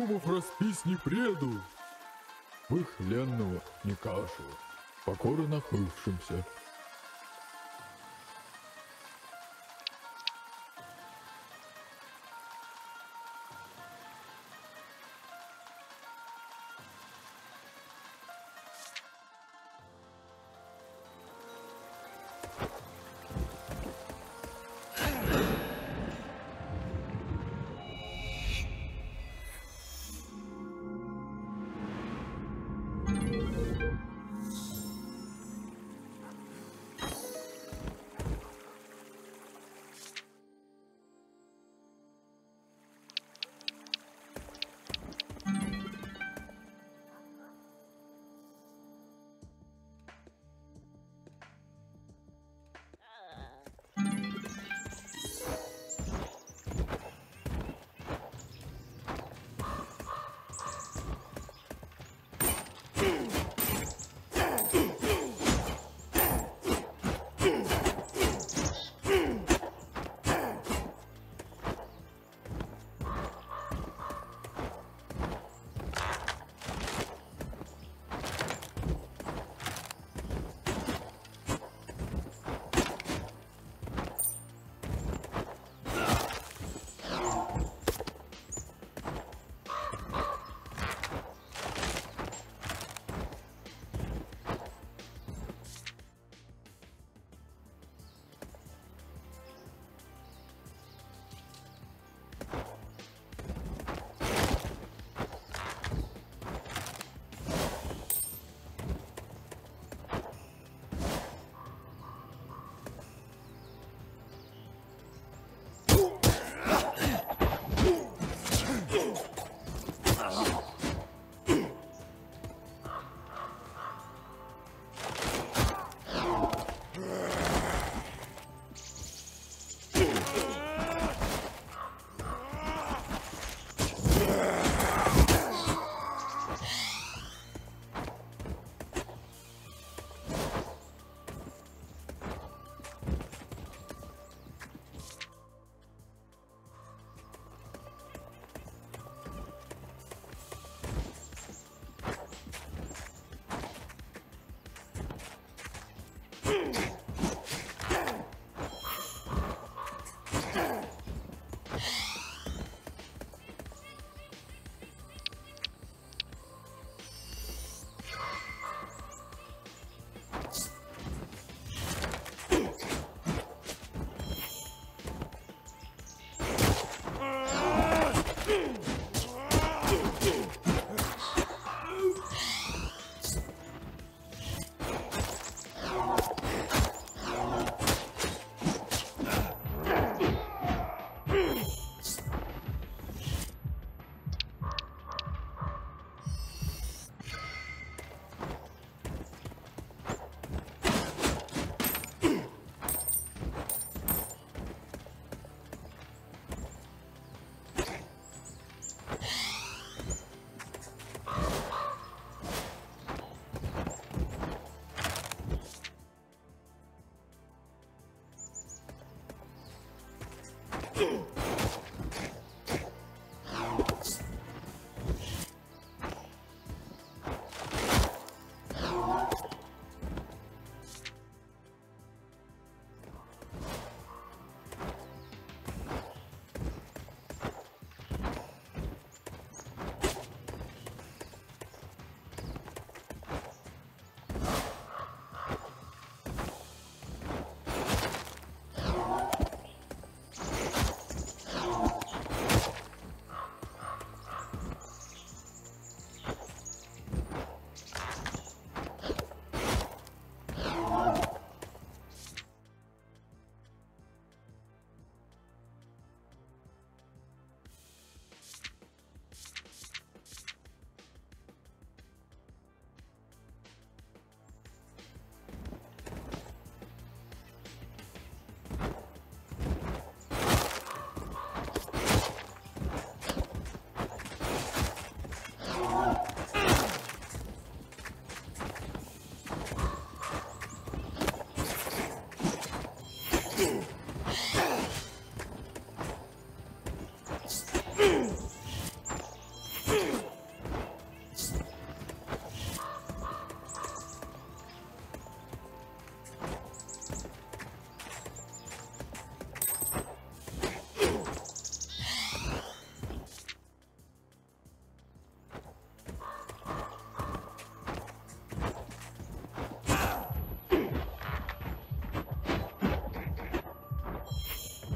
шумов не преду. В их ленного не кашу, покорно бывшимся.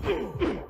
Ugh!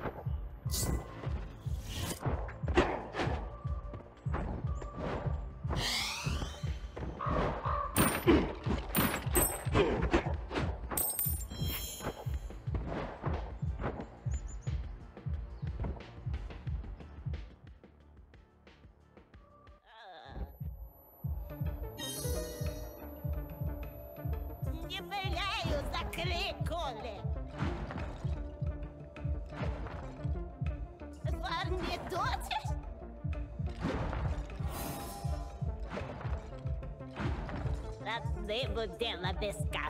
cabelo dela descalço.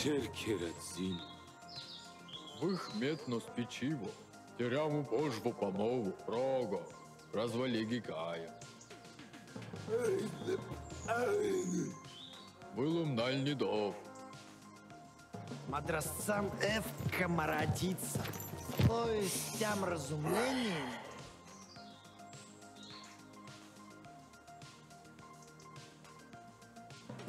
кав. Черкерацин. Вихметно спічиво, теряму пожву помову, прого, розвалі гікая. Вилумнальні дов. Мадрасцам F комародиться. Повестям разумлением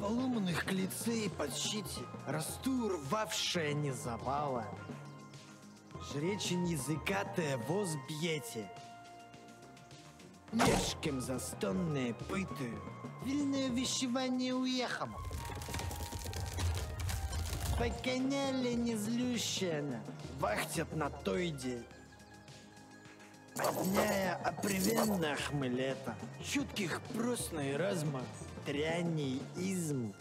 Поломанных клицей подщите, расту рвавшая не запала. Жречень языкатая воз бьете. Мешком застонные пытаю, вильное вещевание уехало. Погоняли незлющенно, вахтят на тойде. Подняя опривенно хмелета, чутких просный размах, тряниизм.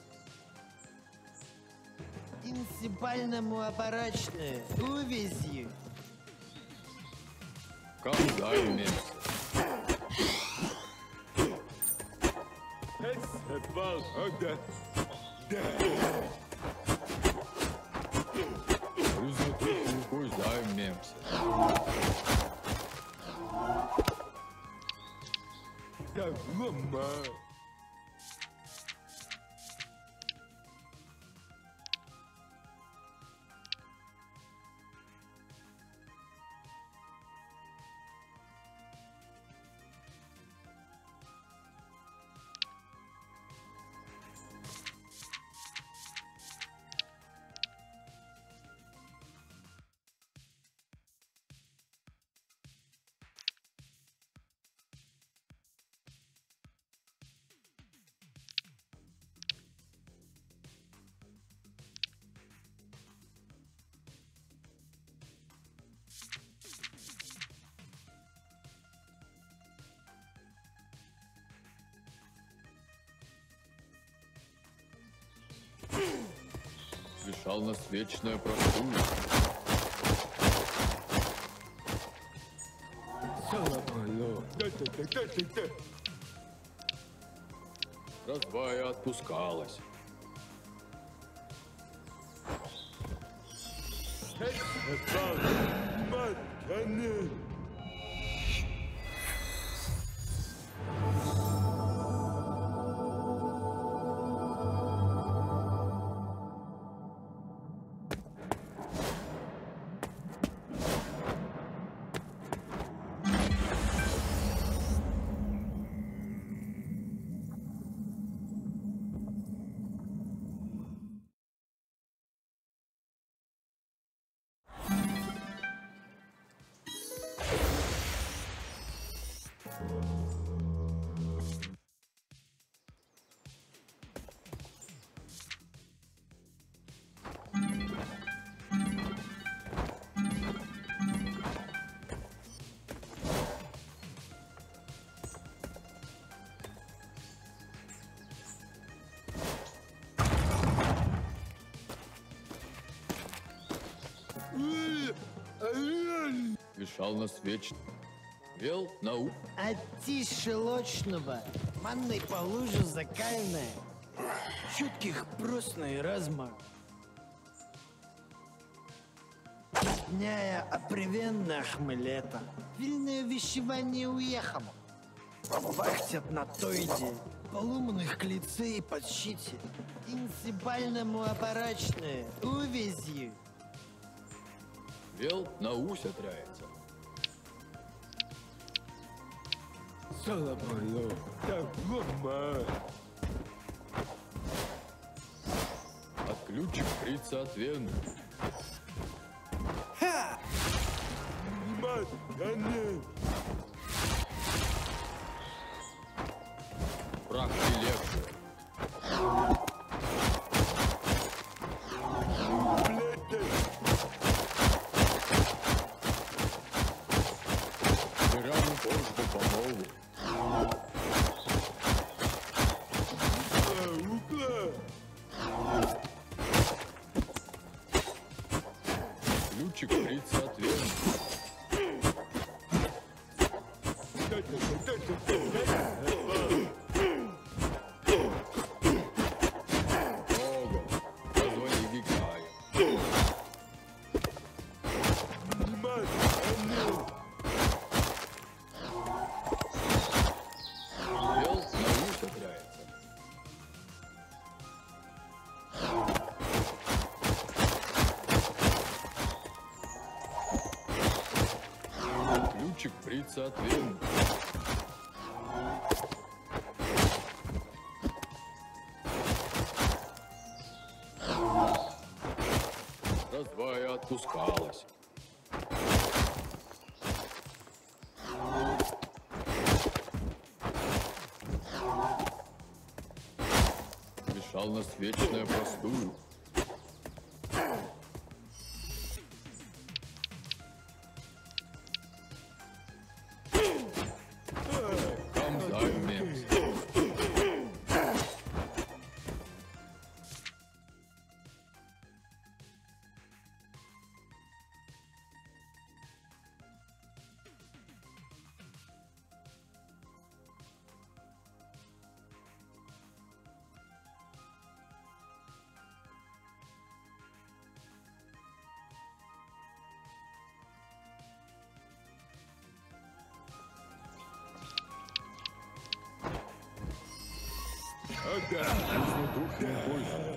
Инсипальному оборочную увязью. Контайнер. Etwas, okay. Возбуждаемся. Да, мама. Лишал нас вечная простуда. Саламало. Да-да-да-да-да. Развая Лишал нас вечно. Вел наук. А ти шелочного, манной по лужу закальная, чутких просто и разма. Дняя опривенно хмелета, вильное вещевание уехало. Вахтят на тойде, полумных клицей подщите, инсибальному аппарачное, увязью. Вел на усь отряется. Саламало. Давно. Отключик фрица от вены. Мать, конец. Ключик фрица от Ключик фрица от вены. Развая отпускалась. Мешал нас вечная простую. Если дух не бойся.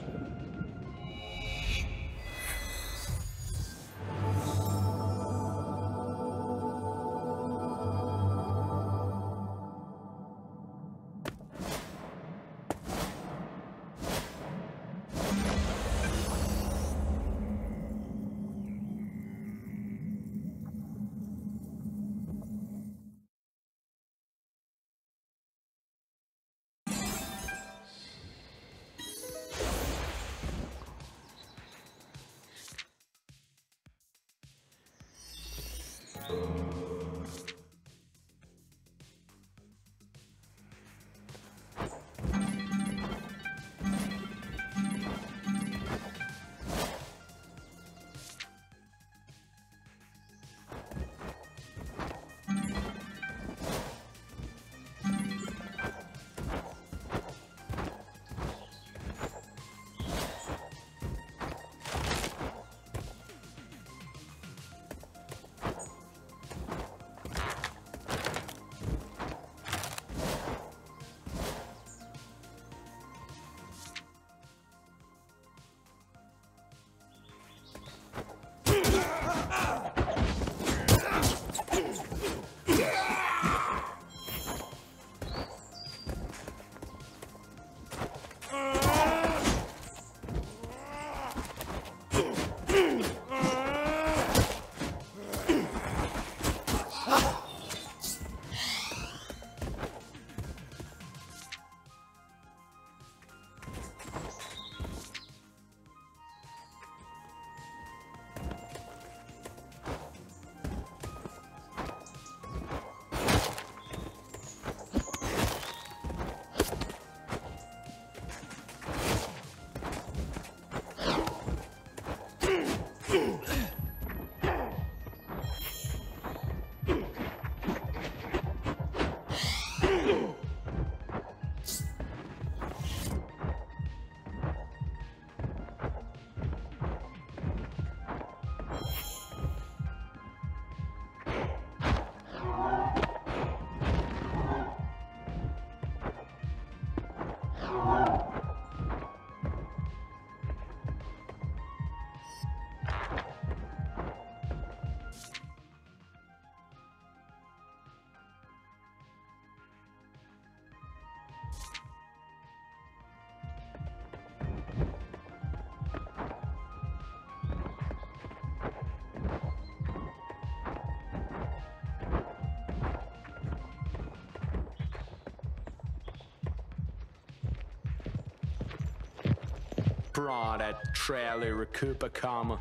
Brought that trailer recuper karma.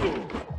Ooh.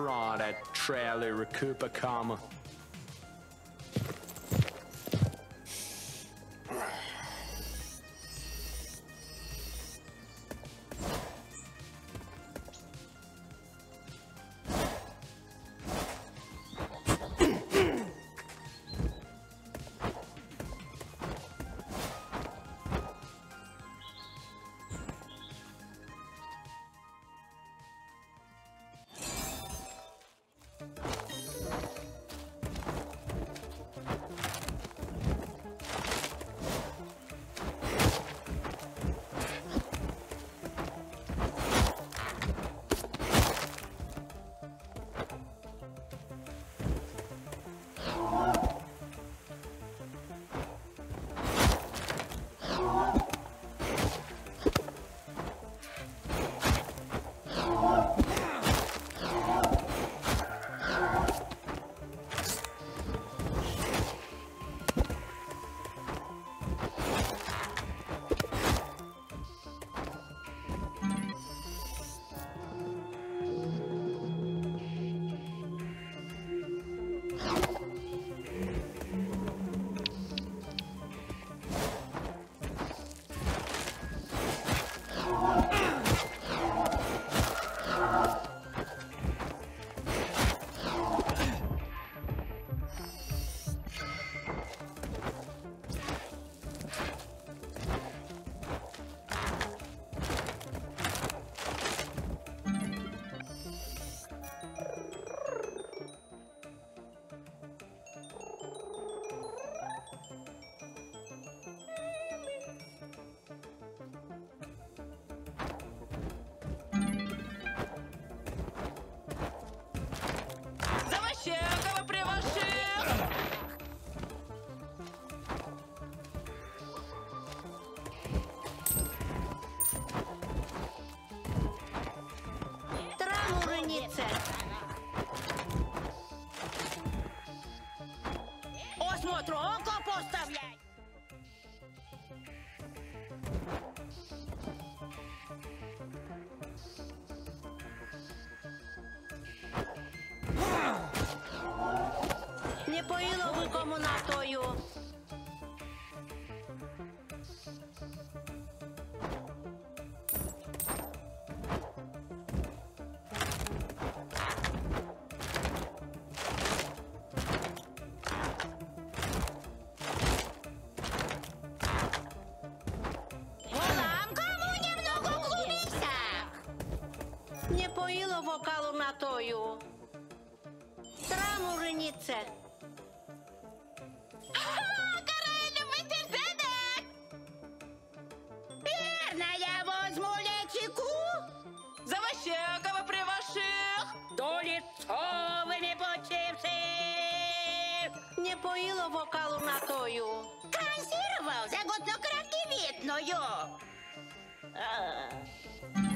Braun at Trailer Cooper Comma. も納豆よ。no yo. Ah.